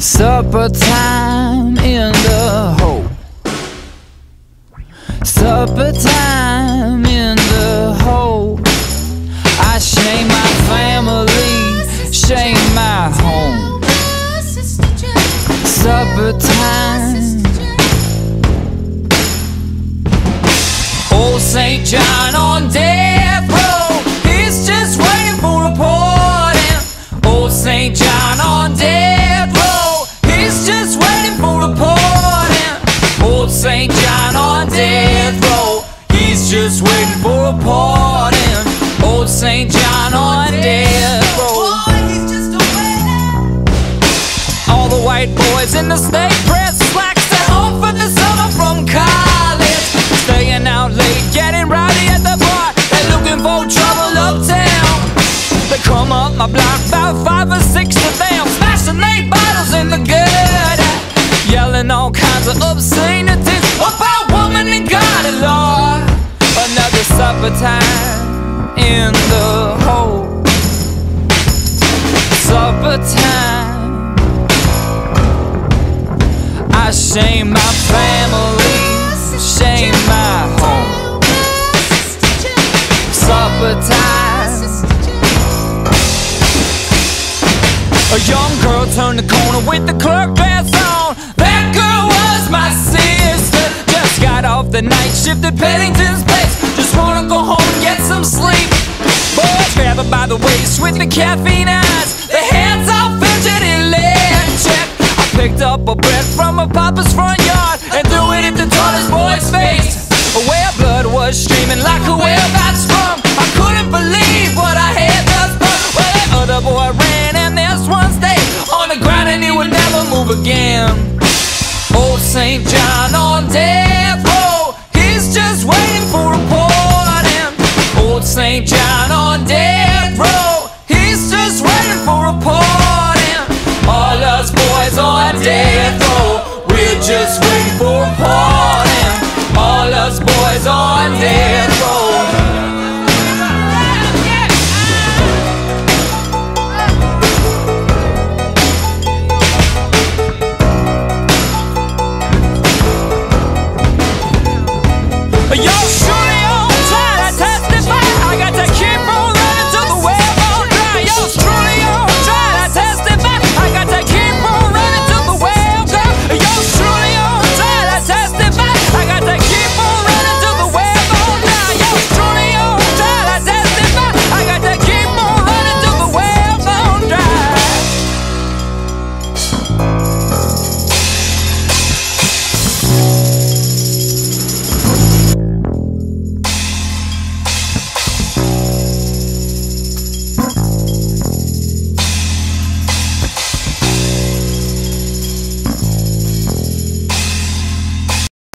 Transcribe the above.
Supper time in the hole. Supper time in the hole. I shame my family, shame my home. Supper time. Old St. John on death row. He's just waiting for a pardon. Old St. John on death St. John on death row. He's just waiting for a pardon. Old St. John on death row. All the white boys in the state press slacks at home for the summer from college. Staying out late, getting rowdy at the bar. They're looking for trouble uptown. They come up my block, about five or six of them, smashing eight bottles in the gutter, yelling all kinds of obscenities about woman and God and Lord. Another supper time in the hole. Supper time. I shame my family, shame my home. Supper time. A young girl turned the corner with the clerk dress off the night shift at Pennington's place. Just wanna go home and get some sleep. Boys grab by the waist with the caffeine eyes. Their hands all fidgety electric. I picked up a breath from her papa's front yard and threw it at the tallest boy's face. Where blood was streaming like a got sprung. I couldn't believe what I had just done. Well, that other boy ran and this one stayed on the ground and he would never move again. Old St. John on death row, just waiting for a pardon. Old St. John on death row, he's just waiting for a pardon. All us boys on death row, we're just waiting for a pardon. All us boys on death Yo!